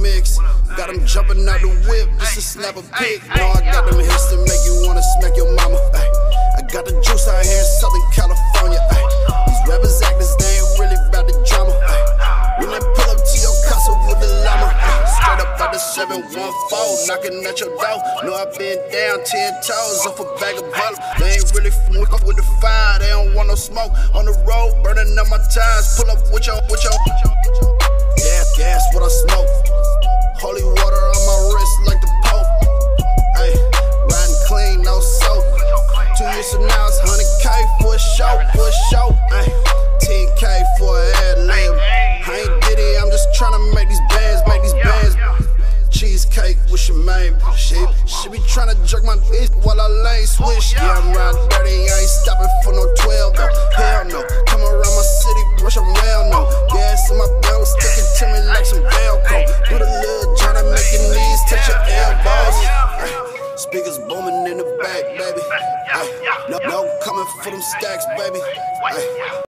mix. Got them jumping out the whip just to snap a pic. No, I got them hits to make you wanna smack your mama. Ay. I got the juice out here in Southern California. Ay. These rappers actors, they ain't really about the drama. Ay. When they pull up to your casa with the llama. Ay. Straight up out the 714, knocking at your door. Know I been down 10 toes off a bag of bottles. They ain't really from with the fire, they don't want no smoke. On the road, burning up my tires. Pull up with your, with your, Years from now, it's 100K for a show, for a show. Ay, 10K for a ad lib. I ain't Diddy, I'm just trying to make these bands, make these bands. Cheesecake with your main shit. She be tryna jerk my dick while I lane switch. Yeah, I'm riding dirty, I ain't stopping for no 12 though. Hell no. Come around my city, brush I'm well no. Gas in my belt, sticking to me like some Velcro. Do the little Johnny, make your knees touch your elbows. Speakers booming Ay, no, no coming for them stacks, baby. Ay.